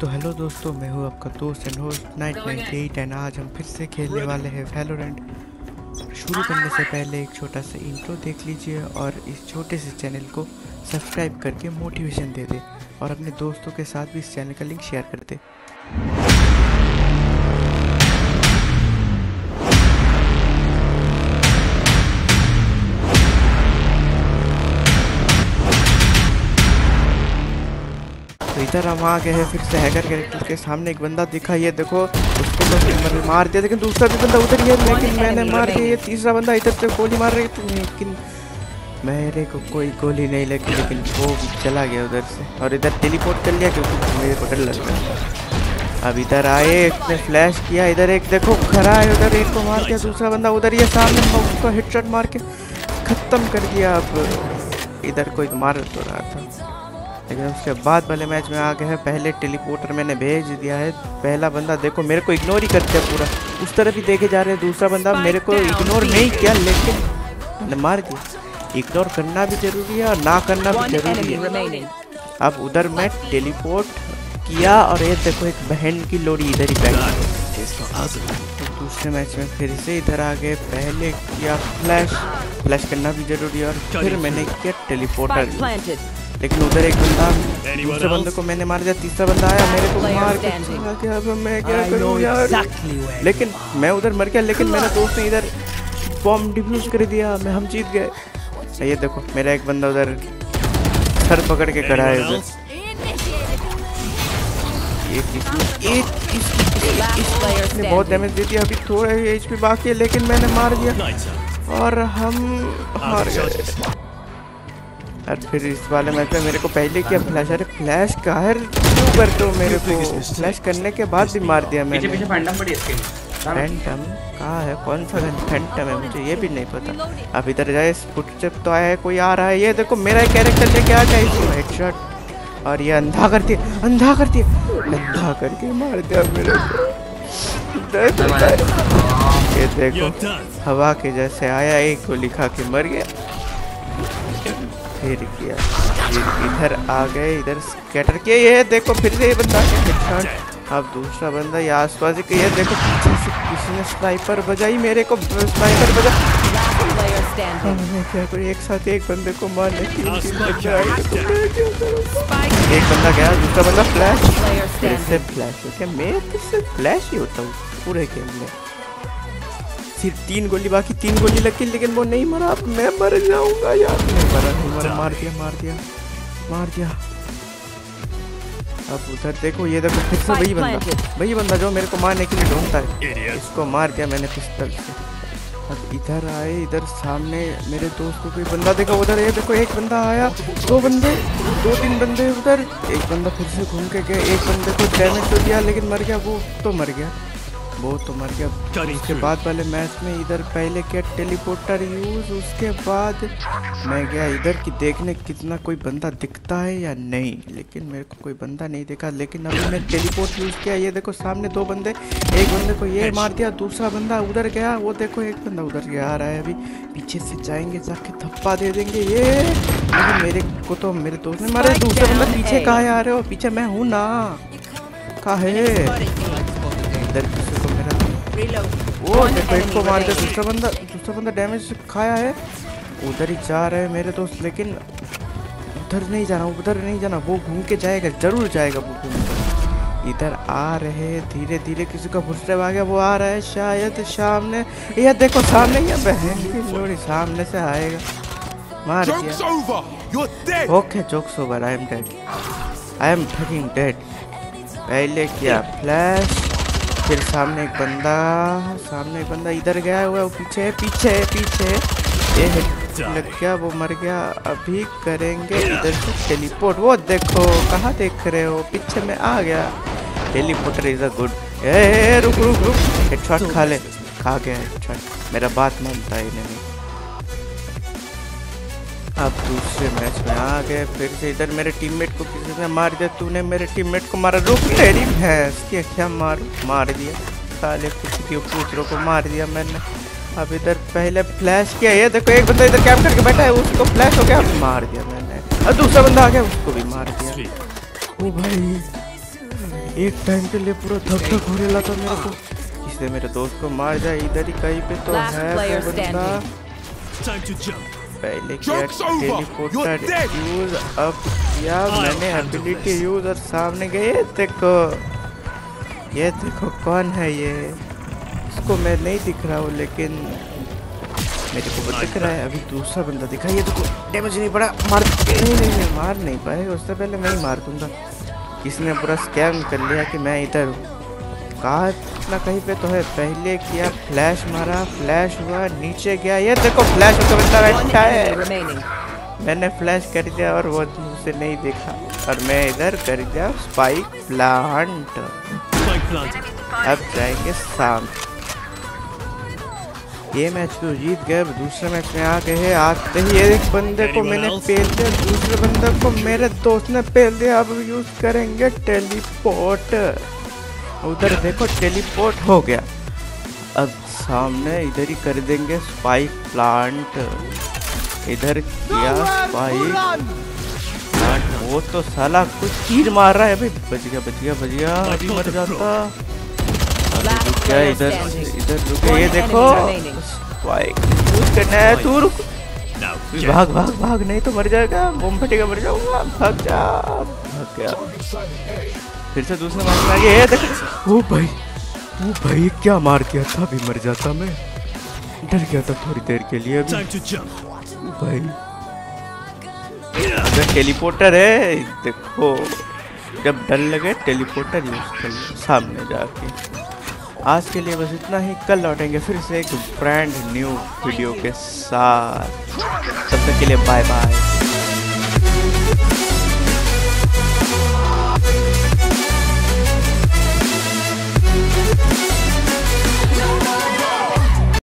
तो हेलो दोस्तों मैं हूँ आपका दोस्त and host night night eight and आज हम फिर से खेलने वाले हैं वैलोरेंट शुरू करने से पहले एक छोटा सा इंट्रो देख लीजिए और इस छोटे से चैनल को सब्सक्राइब करके मोटिवेशन दे दे और अपने दोस्तों के साथ भी इस चैनल का लिंक शेयर कर दे। तो इधर हम आ गए हैं फिर से हैकर कैरेक्टर के सामने एक बंदा दिखा ये देखो उसको तो मैंने मार दिया लेकिन दूसरा भी बंदा उधर ही है लेकिन मैंने मार दिया ये तीसरा बंदा इधर से गोली मार रही थी लेकिन मेरे को कोई गोली नहीं लगी लेकिन वो चला गया उधर से और इधर टेलीपोर्ट कर लिया क्योंकि मेरे को डर लग रहा है। अब इधर आए एक ने फ्लैश किया इधर एक देखो खड़ा है उधर एक को मार दिया दूसरा बंदा उधर ये सामने उसको हेडशॉट मार के ख़त्म कर दिया अब इधर कोई मार तो रहा था। लेकिन उसके बाद वाले मैच में आ गए हैं। पहले टेलीपोर्टर मैंने भेज दिया है। पहला बंदा देखो मेरे को इग्नोर ही कर दिया पूरा। उस तरफ़ ही देखे जा रहे हैं दूसरा बंदा मेरे को इग्नोर नहीं किया लेकिन मार दिया। इग्नोर करना भी ज़रूरी है और ना करना भी ज़रूरी है। अब उधर मैं टेलीपोर्ट किया और ये देखो एक बहन की लोड़ी इधर ही बैठ तो दूसरे मैच में फिर से इधर आ गए। पहले किया फ्लैश फ्लैश करना भी ज़रूरी है और फिर मैंने किया टेलीपोर्टर. लेकिन उधर एक बंदा दूसरे बंदे को मैंने मार दिया तीसरा बंदा आया मेरे को मार के अब मैं क्या करूँ यार? लेकिन मैं उधर मर गया लेकिन मेरे दोस्त ने इधर बॉम्ब डिफ्यूज कर दिया मैं हम जीत गए। ये देखो मेरा एक बंदा उधर सर पकड़ के खड़ा है उधर। एक किसी एक किसी Last player ने बहुत डैमेज दे दिया अभी थोड़ा ही एचपी बाकी है लेकिन मैंने मार दिया। और हम हार गए। और फिर इस वाले मैच में मेरे को पहले क्या फ्लैश अरे फ्लैश काहर क्यों करते हो मेरे को फ्लैश करने के बाद भी मार दिया मैंने। पीछे फैंटम पड़ी इसके फैंटम कहाँ है? कौन सा गन फैंटम है मुझे ये भी नहीं पता। अब इधर जाए फुटस्टेप तो आया है कोई आ रहा है? ये देखो मेरा कैरेक्टर लेके आ गया इसको। हेडशॉट और ये अंधा कर दिया अंधा कर दिया। अंधा करके मार दिया मेरे को। ये देखो हवा के जैसे आया एक गोली खा के मर गया। फिर किया इधर आ गए इधर स्कैटर किया। ये देखो फिर से ये बंदा हेडशॉट अब दूसरा बंदा ये आसपास ही ये देखो पीछे से किसी ने स्नाइपर बजाई मेरे को स्नाइपर बजा। क्या करूँ एक साथ एक बंदे को मारने की तो? एक बंदा गया दूसरा बंदा फ्लैश फिर से फ्लैश हो क्या मैं फिर से फ्लैश ही होता हूँ पूरे गेम में। सिर्फ़ तीन गोली बाकी तीन गोली लगी लेकिन वो नहीं मरा। अब मैं मर जाऊँगा यार। नहीं मरा नहीं मरा। मार दिया मार दिया मार दिया। अब उधर देखो ये देखो फिर से वही बंदा। वही बंदा जो मेरे को मारने के लिए ढूंढता है। इसको मार दिया मैंने पिस्टल से। अब इधर आए इधर सामने मेरे दोस्त को कोई बंदा देखा उधर ये देखो एक बंदा आया। दो बंदे दो तीन बंदे उधर। एक बंदा फिर से घूम के गया एक बंदे को डैमेज तो दिया लेकिन मर गया वो तो मर गया। वो तो मर गया। उसके बाद वाले मैच में इधर पहले किया टेलीपोर्टर यूज़ उसके बाद मैं गया इधर की देखने कितना कोई बंदा दिखता है या नहीं। लेकिन मेरे को कोई बंदा नहीं दिखा। लेकिन अभी मैं टेलीपोर्ट यूज़ किया। ये देखो सामने दो बंदे एक बंदे को ये मार दिया दूसरा बंदा उधर गया। वो देखो एक बंदा उधर गया आ रहा है अभी। पीछे से जाएँगे जाके थप्पा दे देंगे। ये मेरे को तो मेरे दोस्त ने मारे दूसरा बंदा पीछे कहा आ रहे हो? पीछे मैं हूँ ना। कहा है? इधर वो देखो एक को मार दिया दूसरा बंदा दूसरा बंदा डैमेज खाया है। उधर ही जा रहे हैं मेरे दोस्त लेकिन उधर नहीं जाना उधर नहीं जाना वो घूम के जाएगा ज़रूर जाएगा वो घूम के। इधर आ रहे हैं धीरे धीरे किसी का फुटस्टेप आ गया वो आ रहा है शायद सामने। ये देखो सामने ये बहन की लोड़ी सामने से आएगा। मार दिया! Okay jokes over I am dead I am fucking dead पहले किया फ्लैश फिर सामने एक बंदा, सामने एक बंदा इधर गया हुआ पीछे पीछे पीछे ये लग गया, वो मर गया। अभी करेंगे इधर से टेलीपोर्ट। वो देखो, कहाँ देख रहे हो? पीछे में आ गया। Teleporter is a good. ए रुक रुक रुक। हेडशॉट खा ले। खा गया मेरा बात मानता है नहीं अब दूसरे मैच में आ गए फिर से इधर मेरे टीममेट को किसी ने मार दिया तूने मेरे टीममेट को मारा रुक तेरी भैंस की क्या मार मार दिया साले किसी के पूछरों को मार दिया मैंने। अब इधर पहले फ्लैश किया ये देखो एक बंदा इधर कैम करके बैठा है उसको फ्लैश हो गया मार दिया मैंने। और दूसरा बंदा आ गया उसको भी मार दिया। ओ भाई एक टाइम के लिए पूरा धक धक होने लगा था मेरे को। इसलिए मेरे दोस्त को मार जाए इधर ही कहीं पे तो है बंदा। पहले किया टेलीपोर्टर यूज़ अब किया मैंने एबिलिटी यूज़ और सामने गए देखो। ये देखो कौन है ये? इसको मैं नहीं दिख रहा हूँ लेकिन मेरे को दिख रहा है। अभी दूसरा बंदा दिखा ये देखो डैमेज नहीं पड़ा। मार नहीं नहीं नहीं मार नहीं पाएगा उससे पहले मैं ही मार दूँगा। किसने पूरा स्कैम कर लिया कि मैं इधर हूँ। कहा इतना कहीं पे तो है। पहले किया फ्लैश मारा फ्लैश हुआ नीचे गया। ये देखो फ्लैश होकर बंदा बैठा है। मैंने फ्लैश कर दिया और वो उसे नहीं देखा। और मैं इधर कर दिया स्पाइक प्लांट अब जाएँगे शाम। ये मैच तो जीत गए दूसरे मैच में आ गए हैं। आते ही एक बंदे को मैंने? पेल दिया दूसरे बंदे को मेरे दोस्त ने पेल दिया। अब यूज़ करेंगे टेलीपोर्ट उधर देखो, टेलीपोर्ट हो गया। अब सामने इधर ही कर देंगे स्पाइक प्लांट इधर किया स्पाइक प्लांट वो तो साला कुछ तीर मार रहा है भाई बच गया बच गया बच गया। अभी मर जाता। क्या इधर इधर रुके ये देखो. स्पाइक यूज़ करना है, तू रुक। भाग भाग भाग, नहीं तो मर जाएगा। बम फटेगा, मर जाऊँगा। भाग जा, भाग गया। फिर से दूसरा मार मार ये देख। ओ भाई ओ भाई क्या मार दिया था? अभी मर जाता मैं। डर गया था थोड़ी देर के लिए अभी। भाई। इधर टेलीपोर्टर है। देखो जब डर लगे टेलीपोर्टर यूज़ कर सामने जाके। आज के लिए बस इतना ही। कल लौटेंगे फिर से एक ब्रांड न्यू वीडियो के साथ। तब तक के लिए बाय बाय